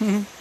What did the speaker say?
Mhm.